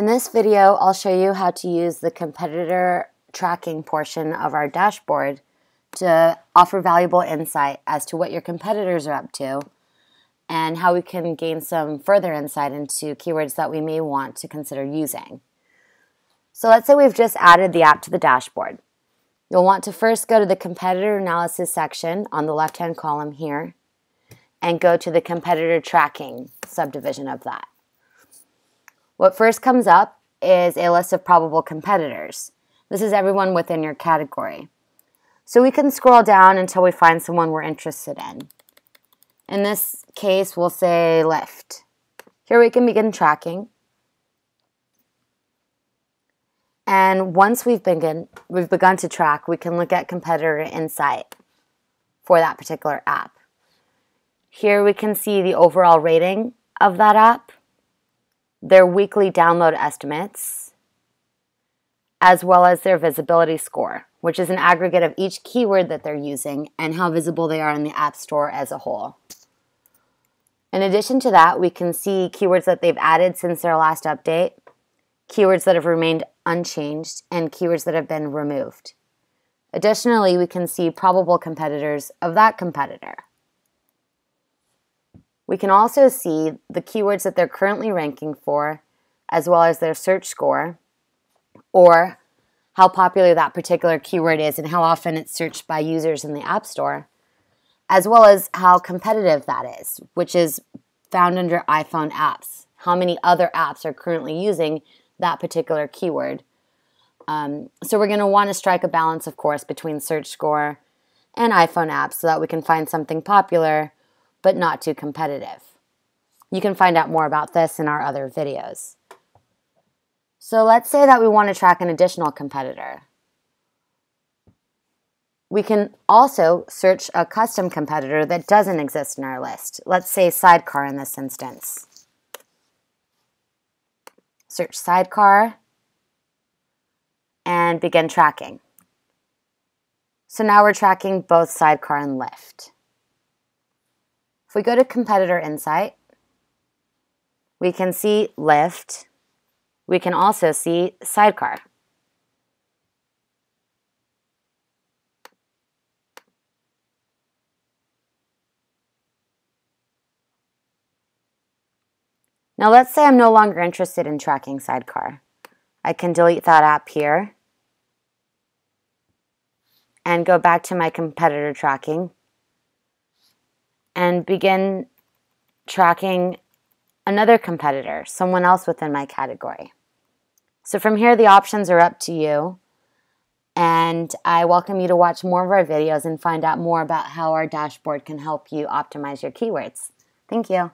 In this video, I'll show you how to use the competitor tracking portion of our dashboard to offer valuable insight as to what your competitors are up to and how we can gain some further insight into keywords that we may want to consider using. So let's say we've just added the app to the dashboard. You'll want to first go to the competitor analysis section on the left-hand column here and go to the competitor tracking subdivision of that. What first comes up is a list of probable competitors. This is everyone within your category. So we can scroll down until we find someone we're interested in. In this case, we'll say Lyft. Here we can begin tracking. And once we've begun, we've begun to track, we can look at competitor insight for that particular app. Here we can see the overall rating of that app, their weekly download estimates, as well as their visibility score, which is an aggregate of each keyword that they're using and how visible they are in the App Store as a whole. In addition to that, we can see keywords that they've added since their last update, keywords that have remained unchanged, and keywords that have been removed. Additionally, we can see probable competitors of that competitor. We can also see the keywords that they're currently ranking for, as well as their search score, or how popular that particular keyword is and how often it's searched by users in the App Store, as well as how competitive that is, which is found under iPhone apps. How many other apps are currently using that particular keyword. Um, so we're going to want to strike a balance, of course, between search score and iPhone apps so that we can find something popular but not too competitive. You can find out more about this in our other videos. So let's say that we want to track an additional competitor. We can also search a custom competitor that doesn't exist in our list. Let's say Sidecar in this instance search sidecar, and begin tracking. So now we're tracking both sidecar and Lyft. If we go to competitor insight, we can see Lyft. We can also see sidecar. Now let's say I'm no longer interested in tracking Sidecar. I can delete that app here and go back to my competitor tracking and begin tracking another competitor, someone else within my category. So from here, the options are up to you. And I welcome you to watch more of our videos and find out more about how our dashboard can help you optimize your keywords. Thank you.